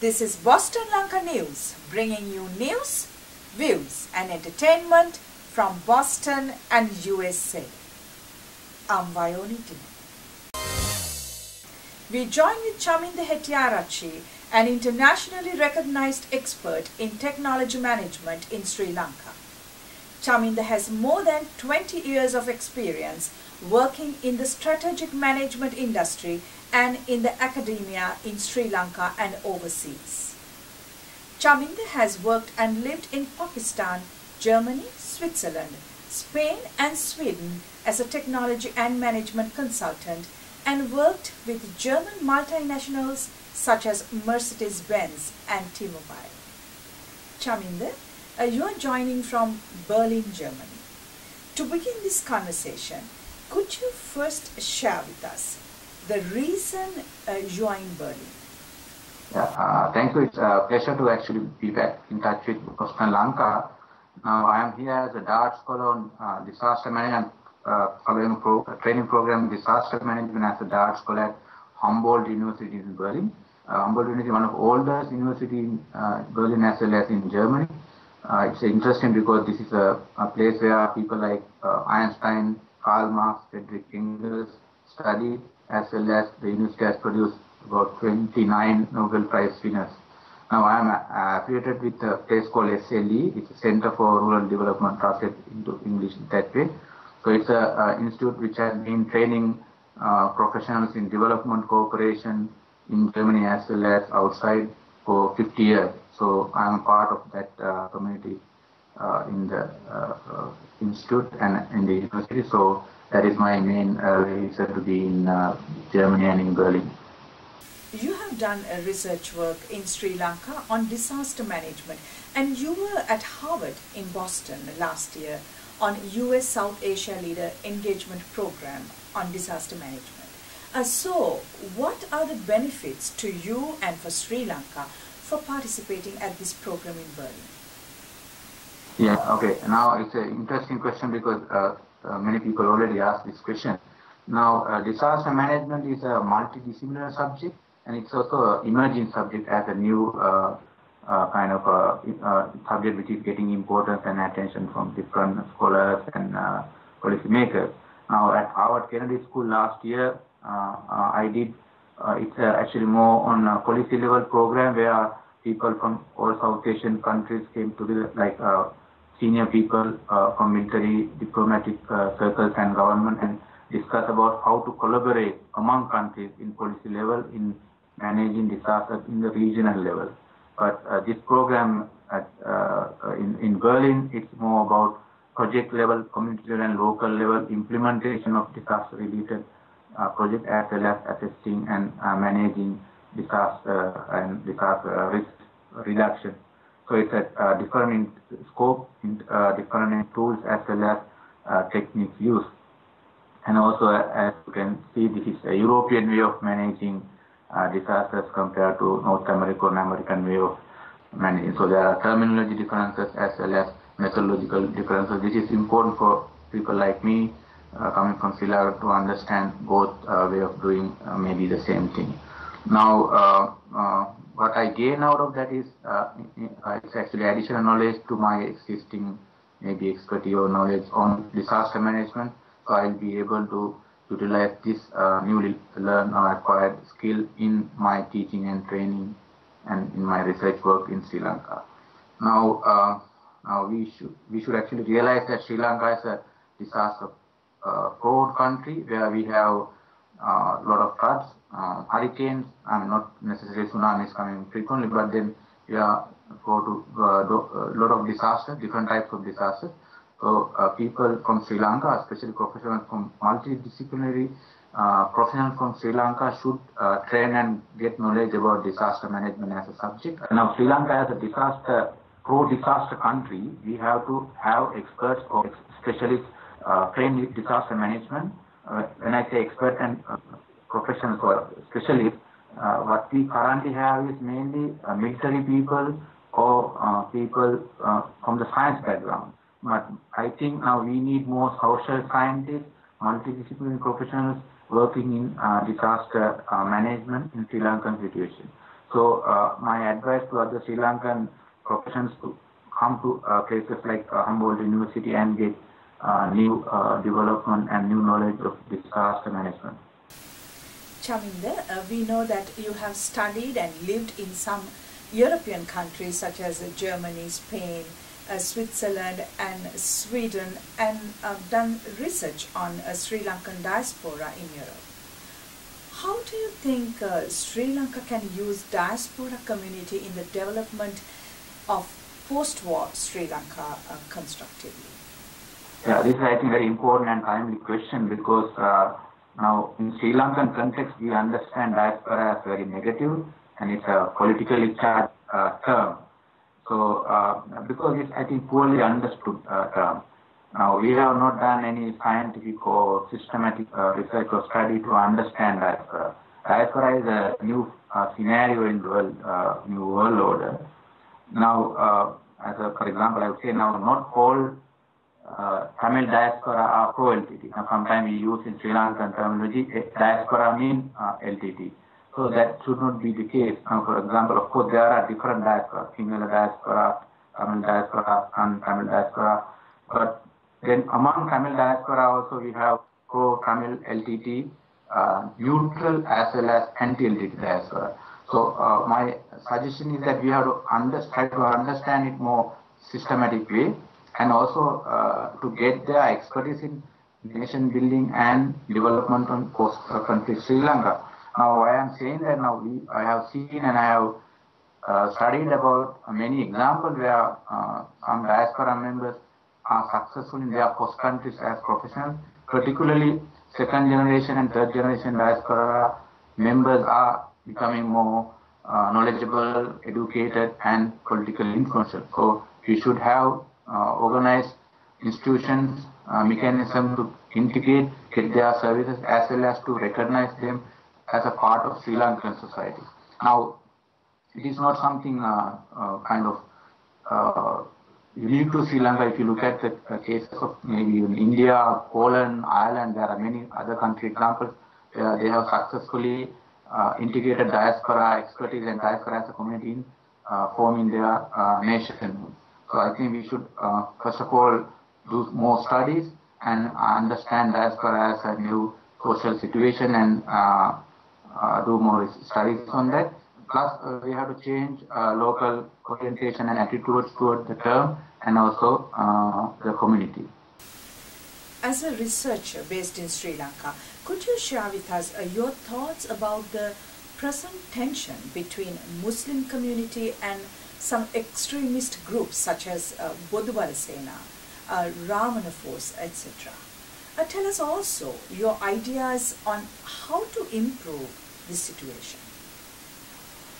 This is Boston Lanka News, bringing you news, views, and entertainment from Boston and USA. I'm Vayoni We join with Chaminda Hettiarachchi, an internationally recognized expert in technology management in Sri Lanka. Chaminda has more than 20 years of experience working in the strategic management industry and in the academia in Sri Lanka and overseas. Chaminda has worked and lived in Pakistan, Germany, Switzerland, Spain and Sweden as a technology and management consultant and worked with German multinationals such as Mercedes-Benz and T-Mobile. Chaminda, uh, you are joining from Berlin, Germany. To begin this conversation, could you first share with us the reason uh, you are in Berlin? Yeah, uh, thank you. It's a pleasure to actually be back in touch with Boston Lanka. Now, I am here as a DAAD Scholar on uh, disaster management, uh, following pro training program disaster management as a DAAD Scholar at Humboldt University in Berlin. Uh, Humboldt University, one of the oldest university in uh, Berlin as well as in Germany. Uh, it's interesting because this is a, a place where people like uh, Einstein, Karl Marx, Friedrich Engels studied, as well as the university has produced about 29 Nobel Prize winners. Now I am uh, affiliated with a place called SLE, it's a Center for Rural Development translated into English that way. So it's a, institute which has been training uh, professionals in development cooperation in Germany as well as outside for 50 years. So I'm part of that uh, community uh, in the uh, uh, institute and in the university. So that is my main reason to be in Germany and in Berlin. You have done a research work in Sri Lanka on disaster management and you were at Harvard in Boston last year on US South Asia Leader Engagement Program on disaster management. Uh, so, what are the benefits to you and for Sri Lanka for participating at this program in Berlin? Yeah, okay. Now it's an interesting question because uh, uh, many people already asked this question. Now, uh, disaster management is a multidisciplinary subject and it's also an emerging subject as a new uh, uh, kind of a, subject which is getting importance and attention from different scholars and policymakers. Now, at Harvard Kennedy School last year, I did it's actually more on a policy level program where people from all South Asian countries came together, like uh, senior people uh, from military, diplomatic uh, circles and government and discuss about how to collaborate among countries in policy level in managing disasters in the regional level. But uh, this program at, uh, in, in Berlin, it's more about project level, community level and local level implementation of disaster related uh, project as well as assessing and managing disaster and disaster risk reduction. So it's a uh, different scope, in, uh, different tools as well as uh, techniques used. And also, as you can see, this is a European way of managing uh, disasters compared to North American American way of managing. So there are terminology differences as well as methodological differences. This is important for people like me uh, coming from Lanka to understand both uh, way of doing maybe the same thing. Now, what I gain out of that is uh, it's actually additional knowledge to my existing maybe expertise or knowledge on disaster management. So I'll be able to utilize this uh, newly learned or acquired skill in my teaching and training and in my research work in Sri Lanka. Now, uh, now we should we should actually realize that Sri Lanka is a disaster uh, prone country where we have a lot of floods, uh, hurricanes, mean not necessarily tsunamis coming frequently, but then we are go to a uh, lot of disasters, different types of disasters. So uh, people from Sri Lanka, especially professionals from multidisciplinary uh, professionals from Sri Lanka should uh, train and get knowledge about disaster management as a subject. Now Sri Lanka as a disaster, pro-disaster country, we have to have experts or specialists uh, trained in disaster management uh, when I say expert and uh, professional or specialist, uh, what we currently have is mainly military people or people from the science background. But I think now we need more social scientists, multidisciplinary professionals working in uh, disaster uh, management in Sri Lankan situation. So uh, my advice to other Sri Lankan professions to come to uh, places like uh, Humboldt University and get uh, new uh, development and new knowledge of disaster management. Chaminda, uh, we know that you have studied and lived in some European countries such as Germany, Spain, uh, Switzerland and Sweden and uh, done research on uh, Sri Lankan diaspora in Europe. How do you think uh, Sri Lanka can use diaspora community in the development of post-war Sri Lanka uh, constructively? Yeah, this is I think very important and timely question because uh, now in Sri Lankan context we understand diaspora as very negative and it's a politically charged uh, term. So uh, because it's I think poorly understood uh, term. Now we have not done any scientific or systematic uh, research or study to understand diaspora. Diaspora is a new uh, scenario in the world, uh, new world order. Now, as a, for example, I would say now not all Tamil diaspora are pro-LTT. Now, sometimes we use in Sri Lankan terminology, eh, diaspora mean uh, LTT. So that should not be the case. Now, for example, of course, there are different diaspora, female diaspora, Tamil diaspora, and Tamil diaspora. But then among Tamil diaspora also we have pro-Tamil LTT, uh, neutral as well as anti-LTT diaspora. So uh, my suggestion is that we have to under, try to understand it more systematic way and also uh, to get their expertise in nation building and development on post country Sri Lanka. Now I am saying that now we, I have seen and I have uh, studied about many examples where uh, some diaspora members are successful in their host countries as professionals, particularly second generation and third generation diaspora members are becoming more uh, knowledgeable, educated, and politically influential. So we should have uh, organized institutions, uh, mechanism to integrate, their services as well as to recognize them as a part of Sri Lankan society. Now, it is not something uh, uh, kind of uh, unique to Sri Lanka. If you look at the uh, cases of maybe in India, Poland, Ireland, there are many other country examples where they have successfully uh, integrated diaspora expertise and diaspora as a community in uh, forming their uh, nation. So I think we should uh, first of all do more studies and understand diaspora as a new social situation and uh, uh, do more studies on that. Plus, uh, we have to change uh, local orientation and attitudes toward the term and also uh, the community. As a researcher based in Sri Lanka, could you share with us your thoughts about the present tension between Muslim community and some extremist groups such as uh, Bodubala Sena, uh, Ravana Force, etc. Uh, tell us also your ideas on how to improve this situation.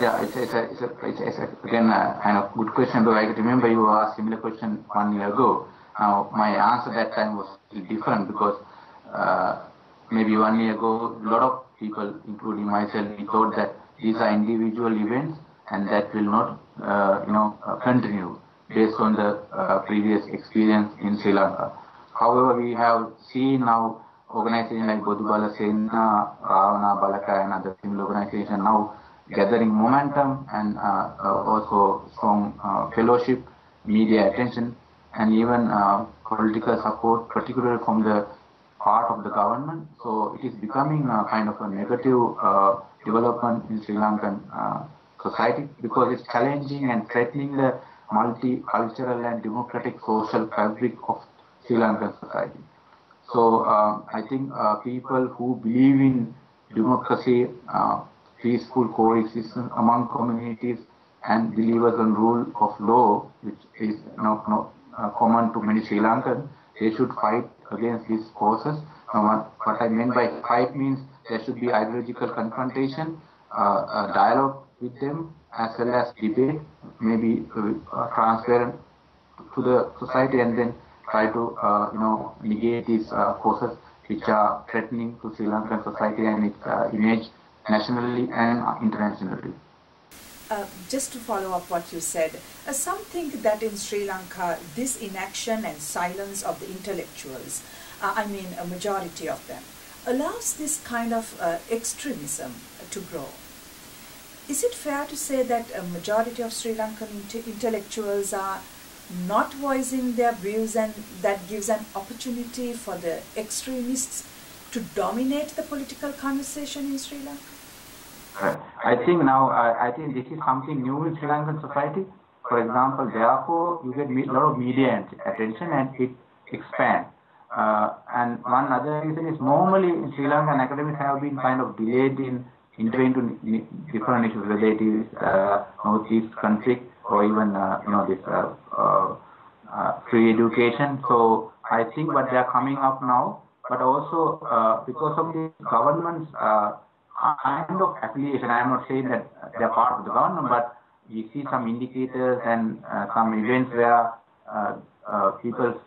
Yeah, it's, it's, a, it's, a, it's, a, again a kind of good question, but I remember you asked similar question one year ago. Now, my answer that time was different because uh, maybe one year ago, a lot of people, including myself, we thought that these are individual events and that will not, uh, you know, uh, continue based on the uh, previous experience in Sri Lanka. However, we have seen now organizations like Bodubala Sena, Ravana, Balaka and other similar organizations now gathering momentum and uh, also strong fellowship, media attention, and even political support, particularly from the part of the government. So it is becoming a kind of a negative uh, development in Sri Lankan uh, society because it's challenging and threatening the multicultural and democratic social fabric of Sri Lankan society. So uh, I think uh, people who believe in democracy, uh, peaceful coexistence among communities, and believers on rule of law, which is not, not uh, common to many Sri Lankans, they should fight against these forces. What, what I mean by fight means there should be ideological confrontation, uh, dialogue with them, as well as debate, maybe uh, transparent to the society, and then try to, uh, you know, negate these uh, forces which are threatening to Sri Lankan society and its uh, image nationally and internationally. Uh, just to follow up what you said, uh, some think that in Sri Lanka, this inaction and silence of the intellectuals, uh, I mean a majority of them, allows this kind of uh, extremism to grow. Is it fair to say that a majority of Sri Lankan intellectuals are not voicing their views and that gives an opportunity for the extremists to dominate the political conversation in Sri Lanka? I think now, I think this is something new in Sri Lankan society. For example, therefore, you get a lot of media attention and it expands. Uh, and one other reason is normally in Sri Lankan academics have been kind of delayed in entering into different issues, whether it is uh, Northeast conflict or even uh, you know this uh, uh, uh, free education. So I think what they are coming up now, but also because of the government's kind of affiliation, I am not saying that they are part of the government, but we see some indicators and some events where people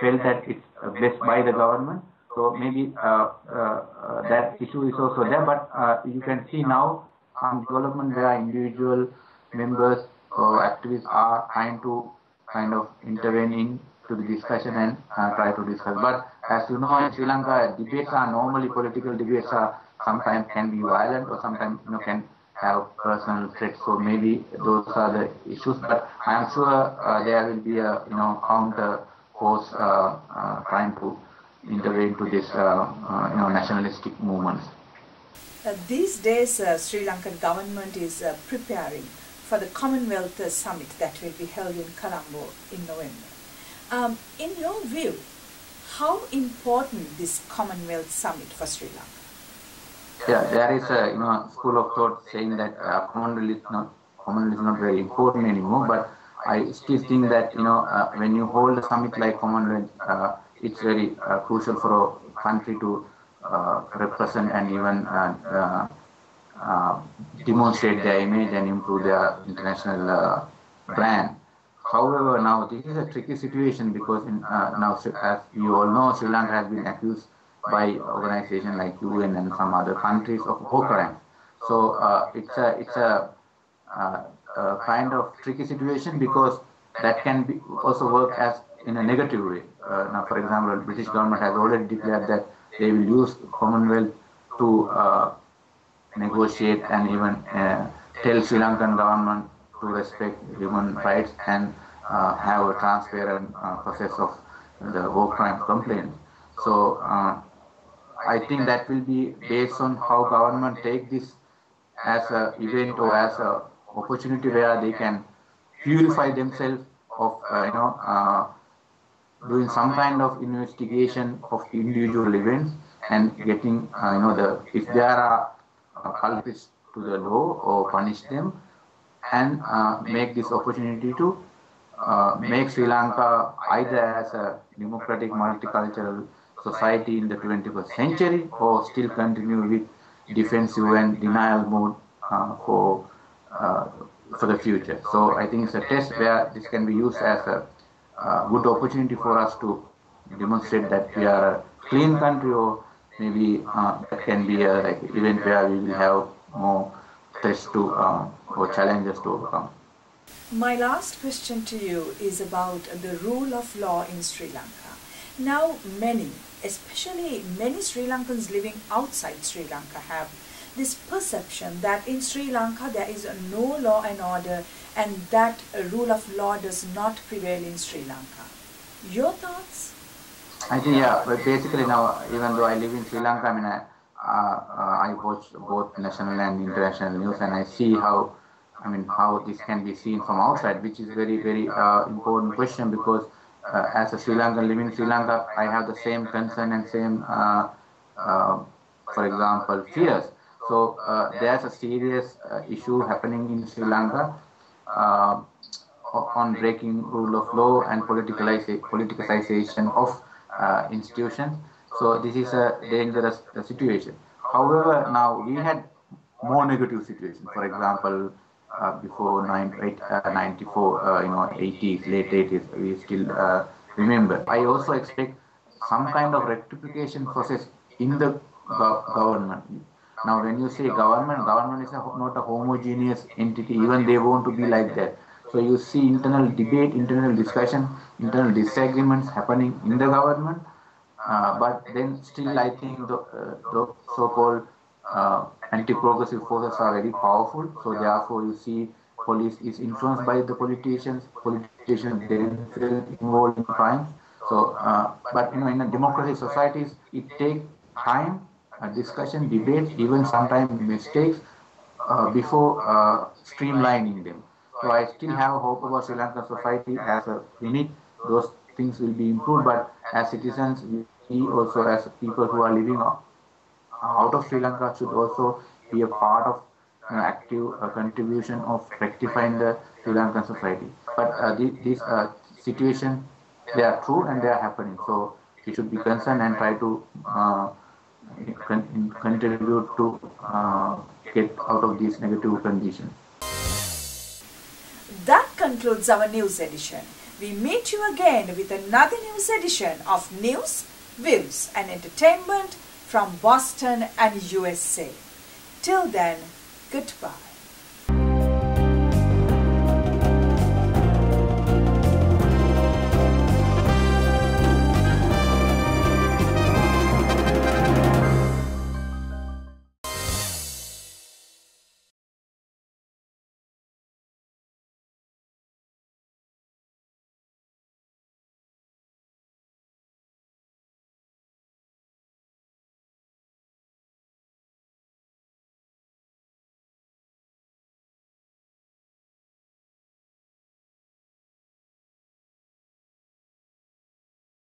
felt that it's blessed by the government. So maybe uh, uh, that issue is also there, but uh, you can see now some development where individual members or activists are trying to kind of intervene into the discussion and try to discuss. But as you know, in Sri Lanka, debates are normally political debates are sometimes can be violent or sometimes you know can have personal threats. So maybe those are the issues. But I am sure uh, there will be a you know counter force uh, uh, trying to intervene to this uh, uh, you know nationalistic movements. Uh, these days, Sri Lankan government is preparing for the Commonwealth Summit that will be held in Colombo in November. Um, in your view, how important this Commonwealth Summit for Sri Lanka? Yeah, there is a you know school of thought saying that uh, Commonwealth is not Commonwealth is not very important anymore. But I still think that you know uh, when you hold a summit like Commonwealth, uh, it's very uh, crucial for a country to uh, represent and even uh, demonstrate their image and improve their international brand. However, now this is a tricky situation because in, now, as you all know, Sri Lanka has been accused by organizations like UN and some other countries of war crimes. So uh, it's a it's a, uh, a, kind of tricky situation because that can be also work as in a negative way. Uh, now, for example, the British government has already declared that they will use Commonwealth to uh, negotiate and even uh, tell Sri Lankan government to respect human rights and uh, have a transparent uh, process of the war crime complaints. So uh, I think that will be based on how government take this as a event or as a opportunity where they can purify themselves of you know doing some kind of investigation of individual events and getting, uh, you know, the if there are uh, culprits to the law or punish them and uh, make this opportunity to uh, make Sri Lanka either as a democratic multicultural society in the 21st century or still continue with defensive and denial mode uh, for uh, for the future. So I think it's a test where this can be used as a uh, good opportunity for us to demonstrate that we are a clean country or maybe uh, that can be a like, event where we will have more threats to uh, or challenges to overcome. My last question to you is about the rule of law in Sri Lanka. Now many, especially many Sri Lankans living outside Sri Lanka have this perception that in Sri Lanka there is no law and order and that rule of law does not prevail in Sri Lanka. Your thoughts? I think, yeah, but basically now, even though I live in Sri Lanka, I mean, I, uh, uh, I watch both national and international news and I see how, I mean, how this can be seen from outside, which is very, very uh, important question because uh, as a Sri Lankan living in Sri Lanka, I have the same concern and same, uh, uh, for example, fears so there's a serious issue happening in Sri Lanka uh, on breaking rule of law and politicization of uh, institutions. So this is a dangerous uh, situation. However, now we had more negative situations. For example, uh, before 94, you know, 80s, late 80s, we still remember. I also expect some kind of rectification process in the government now, when you say government, government is a, not a homogeneous entity. Even they want to be like that. So you see internal debate, internal discussion, internal disagreements happening in the government. Uh, but then still, I think the, uh, the so-called uh, anti-progressive forces are very powerful. So therefore, you see police is influenced by the politicians. Politicians themselves involved in crime. So, uh, but you know, in a democratic societies, it takes time, discussion, debate, even sometimes mistakes uh, before uh, streamlining them. So I still have hope about Sri Lankan society as a unit. Those things will be improved, but as citizens, we also as people who are living out of Sri Lanka should also be a part of active uh, contribution of rectifying the Sri Lankan society. But uh, the, this uh, situation, they are true and they are happening. So we should be concerned and try to uh, con contribute to uh, get out of these negative conditions. That concludes our news edition. We meet you again with another news edition of News, Views and Entertainment from Boston and USA. Till then, goodbye.